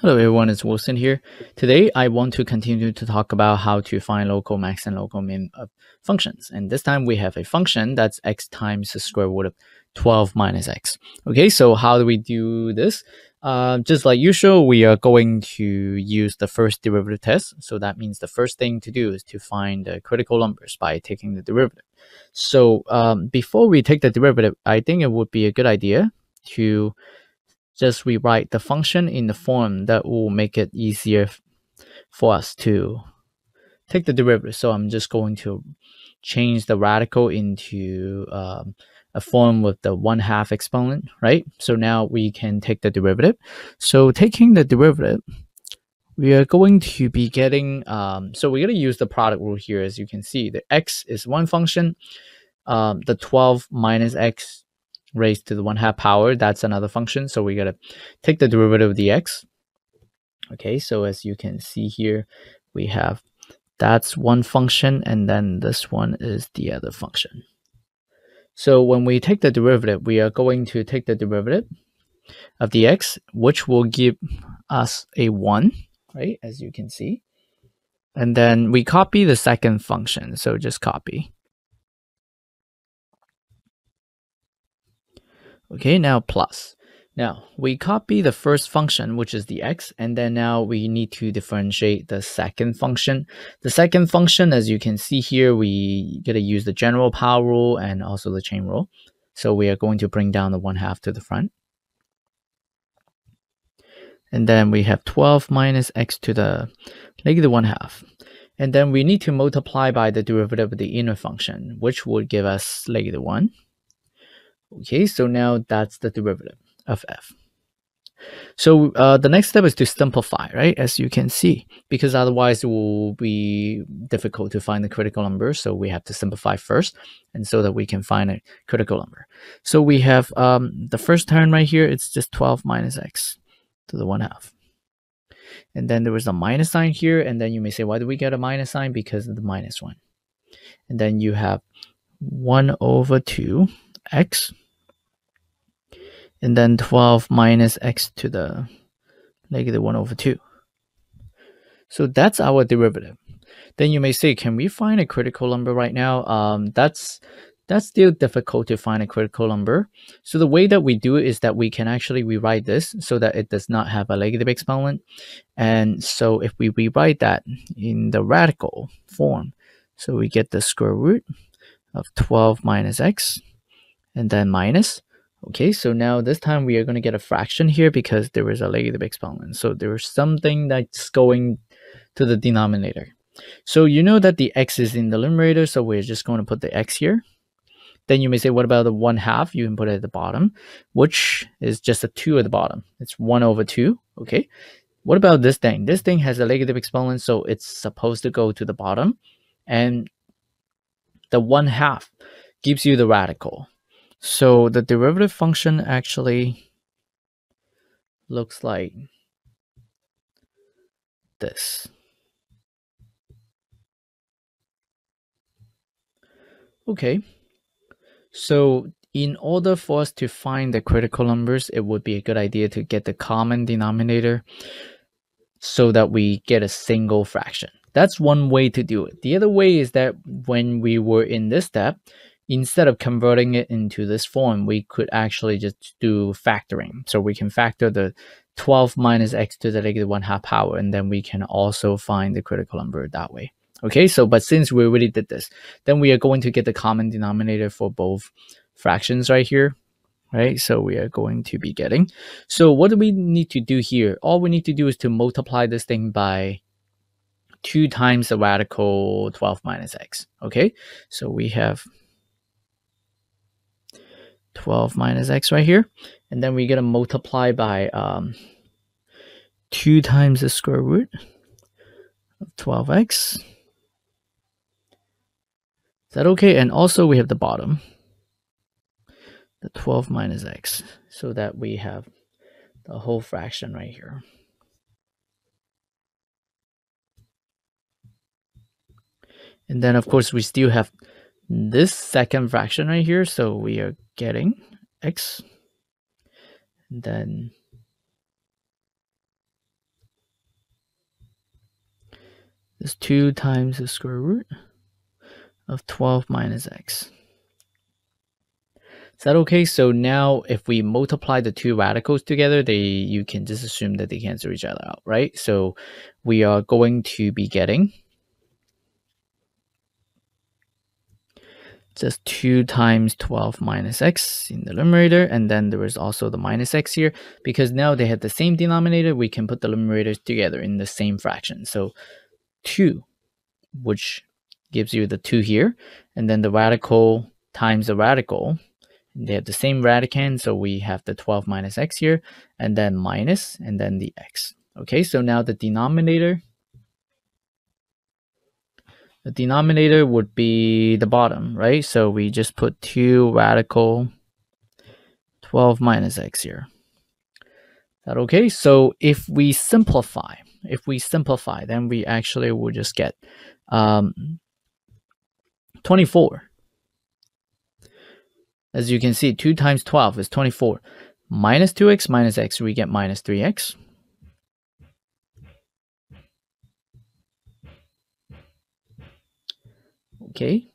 Hello everyone, it's Wilson here. Today I want to continue to talk about how to find local max and local min of functions. And this time we have a function that's x times the square root of 12 minus x. Okay, so how do we do this? Uh, just like usual, we are going to use the first derivative test. So that means the first thing to do is to find the critical numbers by taking the derivative. So um, before we take the derivative, I think it would be a good idea to just rewrite the function in the form that will make it easier for us to take the derivative. So I'm just going to change the radical into um, a form with the one half exponent, right? So now we can take the derivative. So taking the derivative, we are going to be getting, um, so we're going to use the product rule here. As you can see, the x is one function, um, the 12 minus x raised to the 1 half power, that's another function. So we got to take the derivative of the x. Okay, so as you can see here, we have that's one function, and then this one is the other function. So when we take the derivative, we are going to take the derivative of the x, which will give us a 1, right, as you can see. And then we copy the second function, so just copy. Okay, now plus. Now we copy the first function, which is the x, and then now we need to differentiate the second function. The second function, as you can see here, we gotta use the general power rule and also the chain rule. So we are going to bring down the one half to the front. And then we have 12 minus x to the negative one half. And then we need to multiply by the derivative of the inner function, which would give us negative one. Okay, so now that's the derivative of f. So uh, the next step is to simplify, right? As you can see, because otherwise it will be difficult to find the critical number. So we have to simplify first, and so that we can find a critical number. So we have um, the first term right here. It's just 12 minus x to the one half. And then there was a minus sign here. And then you may say, why do we get a minus sign? Because of the minus one. And then you have 1 over 2 x and then 12 minus x to the negative 1 over 2. So that's our derivative. Then you may say, can we find a critical number right now? Um, that's that's still difficult to find a critical number. So the way that we do it is that we can actually rewrite this so that it does not have a negative exponent. And so if we rewrite that in the radical form, so we get the square root of 12 minus x and then minus. Okay, so now this time we are going to get a fraction here because there is a negative exponent. So there's something that's going to the denominator. So you know that the x is in the numerator, so we're just going to put the x here. Then you may say, what about the 1 half? You can put it at the bottom, which is just a 2 at the bottom. It's 1 over 2, okay? What about this thing? This thing has a negative exponent, so it's supposed to go to the bottom. And the 1 half gives you the radical. So the derivative function actually looks like this. Okay, so in order for us to find the critical numbers, it would be a good idea to get the common denominator so that we get a single fraction. That's one way to do it. The other way is that when we were in this step, instead of converting it into this form, we could actually just do factoring. So we can factor the 12 minus x to the negative 1 half power, and then we can also find the critical number that way. Okay, so but since we already did this, then we are going to get the common denominator for both fractions right here, right? So we are going to be getting. So what do we need to do here? All we need to do is to multiply this thing by 2 times the radical 12 minus x. Okay, so we have 12 minus x right here. And then we're going to multiply by um, 2 times the square root of 12x. Is that okay? And also we have the bottom, the 12 minus x, so that we have the whole fraction right here. And then, of course, we still have this second fraction right here. So we are getting x. Then this 2 times the square root of 12 minus x. Is that okay? So now if we multiply the two radicals together, they you can just assume that they cancel each other out, right? So we are going to be getting just 2 times 12 minus x in the numerator and then there is also the minus x here because now they have the same denominator we can put the numerators together in the same fraction so 2 which gives you the 2 here and then the radical times the radical they have the same radicand, so we have the 12 minus x here, and then minus, and then the x. Okay, so now the denominator, the denominator would be the bottom, right? So we just put 2 radical 12 minus x here. That okay? So if we simplify, if we simplify, then we actually will just get um, 24 as you can see, 2 times 12 is 24. Minus 2x minus x, we get minus 3x. Okay,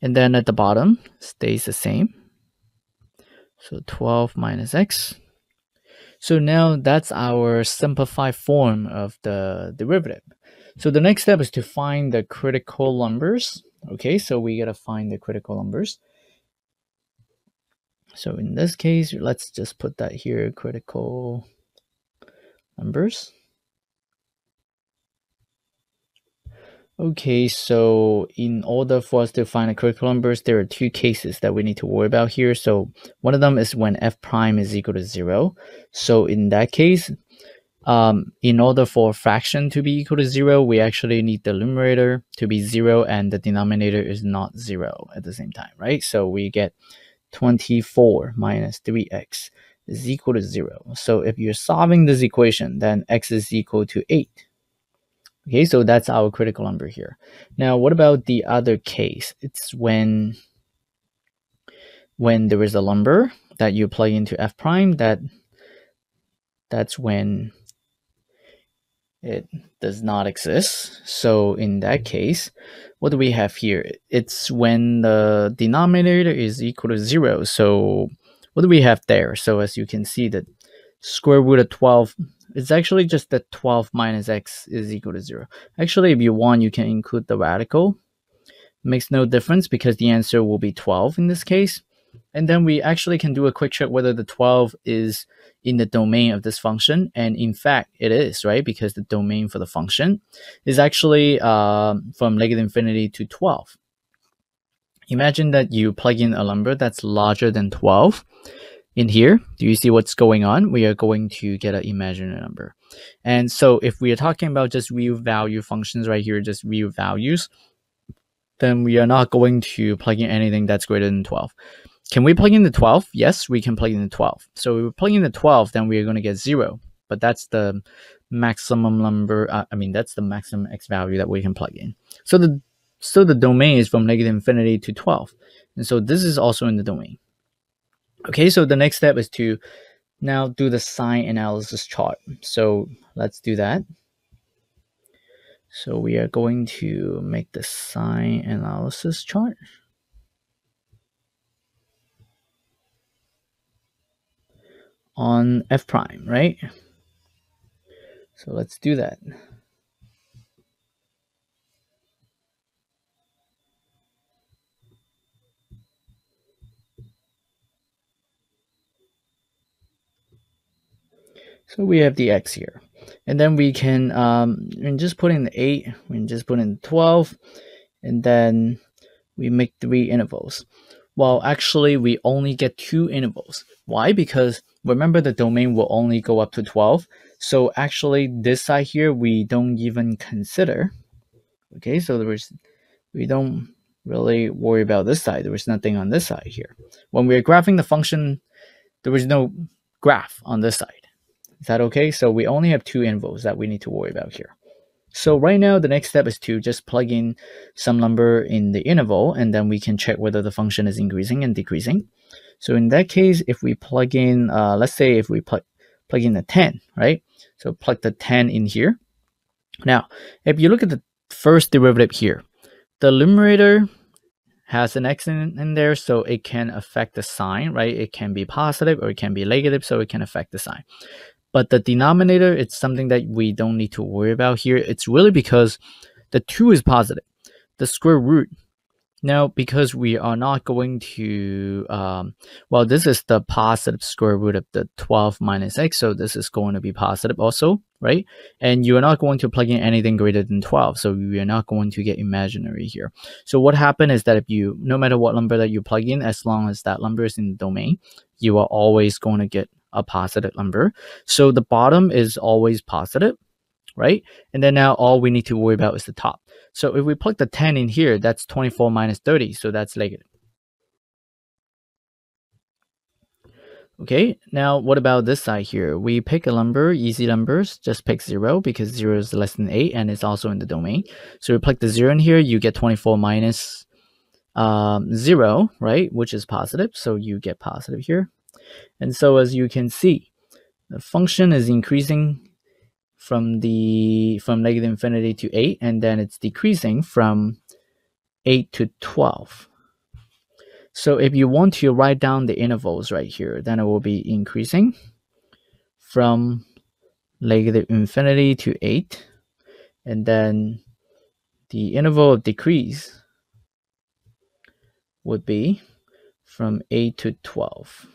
and then at the bottom stays the same. So 12 minus x. So now that's our simplified form of the derivative. So the next step is to find the critical numbers. Okay, so we gotta find the critical numbers. So in this case, let's just put that here, critical numbers. Okay, so in order for us to find the critical numbers, there are two cases that we need to worry about here. So one of them is when f prime is equal to zero. So in that case, um, in order for fraction to be equal to zero, we actually need the numerator to be zero and the denominator is not zero at the same time, right? So we get 24 minus 3x is equal to 0. So if you're solving this equation, then x is equal to 8. Okay, so that's our critical number here. Now, what about the other case? It's when when there is a number that you plug into f prime that that's when it does not exist. So in that case, what do we have here? It's when the denominator is equal to zero. So what do we have there? So as you can see that square root of 12, it's actually just that 12 minus x is equal to zero. Actually, if you want, you can include the radical. It makes no difference because the answer will be 12 in this case. And then we actually can do a quick check whether the 12 is in the domain of this function. And in fact, it is, right? Because the domain for the function is actually uh, from negative infinity to 12. Imagine that you plug in a number that's larger than 12 in here. Do you see what's going on? We are going to get an imaginary number. And so if we are talking about just real value functions right here, just real values, then we are not going to plug in anything that's greater than 12. Can we plug in the 12? Yes, we can plug in the 12. So if we plug in the 12, then we're going to get 0. But that's the maximum number. Uh, I mean, that's the maximum x value that we can plug in. So the so the domain is from negative infinity to 12. And so this is also in the domain. Okay, so the next step is to now do the sign analysis chart. So let's do that. So we are going to make the sign analysis chart. on f prime, right? So let's do that. So we have the x here. And then we can um, we just put in the 8, we can just put in 12, and then we make three intervals. Well, actually, we only get two intervals. Why? Because remember the domain will only go up to 12. So actually this side here, we don't even consider. Okay, so there was, we don't really worry about this side. There was nothing on this side here. When we are graphing the function, there was no graph on this side. Is that okay? So we only have two intervals that we need to worry about here. So right now, the next step is to just plug in some number in the interval, and then we can check whether the function is increasing and decreasing. So in that case, if we plug in, uh, let's say if we plug, plug in the 10, right? So plug the 10 in here. Now, if you look at the first derivative here. The numerator has an x in, in there, so it can affect the sign, right? It can be positive or it can be negative, so it can affect the sign. But the denominator, it's something that we don't need to worry about here. It's really because the 2 is positive. The square root now, because we are not going to, um, well, this is the positive square root of the 12 minus x, so this is going to be positive also, right? And you are not going to plug in anything greater than 12, so we are not going to get imaginary here. So what happened is that if you, no matter what number that you plug in, as long as that number is in the domain, you are always going to get a positive number. So the bottom is always positive, right? And then now all we need to worry about is the top. So if we plug the 10 in here, that's 24 minus 30, so that's negative. Okay, now what about this side here? We pick a number, easy numbers, just pick 0 because 0 is less than 8 and it's also in the domain. So we plug the 0 in here, you get 24 minus, um, 0, right, which is positive, so you get positive here. And so as you can see, the function is increasing from the from negative infinity to 8 and then it's decreasing from 8 to 12 so if you want to write down the intervals right here then it will be increasing from negative infinity to 8 and then the interval of decrease would be from 8 to 12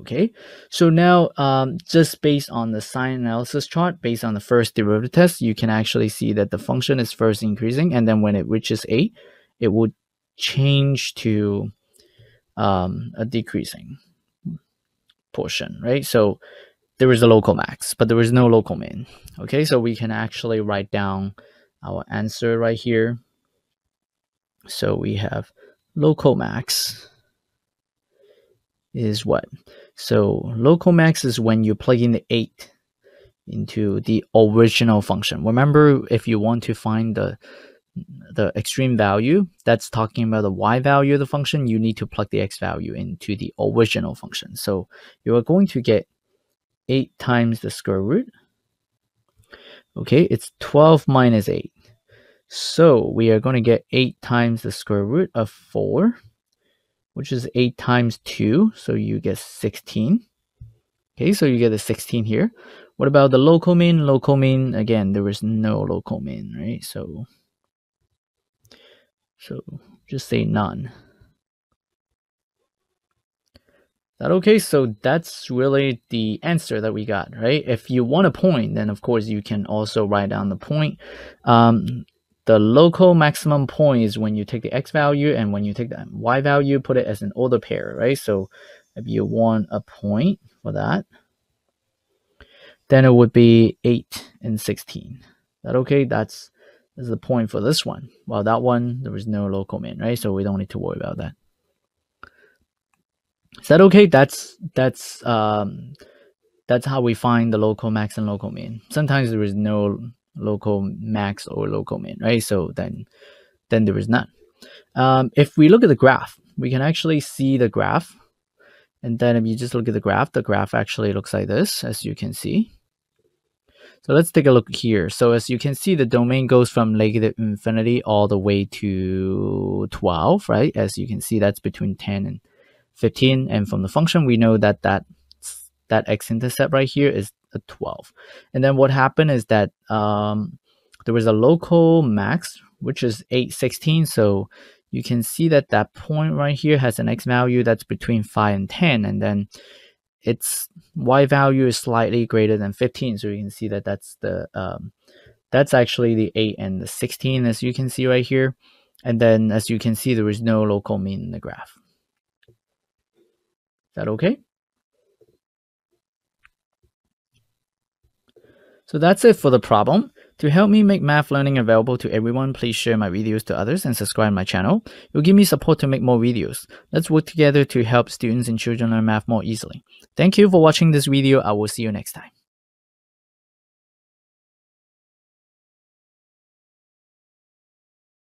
Okay, so now um, just based on the sign analysis chart, based on the first derivative test, you can actually see that the function is first increasing, and then when it reaches 8, it would change to um, a decreasing portion, right? So there is a local max, but there is no local min. Okay, so we can actually write down our answer right here. So we have local max is what? So local max is when you plug in the 8 into the original function. Remember, if you want to find the the extreme value, that's talking about the y value of the function, you need to plug the x value into the original function. So you are going to get 8 times the square root. Okay, it's 12 minus 8. So we are going to get 8 times the square root of 4 which is 8 times 2, so you get 16. Okay, so you get a 16 here. What about the local min? Local min, again, there is no local min, right? So, so just say none. That okay? So that's really the answer that we got, right? If you want a point, then of course you can also write down the point. Um, the local maximum point is when you take the x value and when you take the y value, put it as an order pair, right? So if you want a point for that, then it would be 8 and 16. That okay? That's, that's the point for this one. Well, that one, there was no local min, right? So we don't need to worry about that. Is that okay? That's, that's, um, that's how we find the local max and local min. Sometimes there is no local max or local min, right? So then, then there is none. Um, if we look at the graph, we can actually see the graph. And then if you just look at the graph, the graph actually looks like this, as you can see. So let's take a look here. So as you can see, the domain goes from negative infinity all the way to 12, right? As you can see, that's between 10 and 15. And from the function, we know that that, that x-intercept right here is 12. And then what happened is that um, there was a local max, which is 816. So you can see that that point right here has an x value that's between 5 and 10. And then its y value is slightly greater than 15. So you can see that that's the um, that's actually the 8 and the 16 as you can see right here. And then as you can see, there is no local min in the graph. Is that okay? So that's it for the problem. To help me make math learning available to everyone, please share my videos to others and subscribe my channel. Will give me support to make more videos. Let's work together to help students and children learn math more easily. Thank you for watching this video. I will see you next time.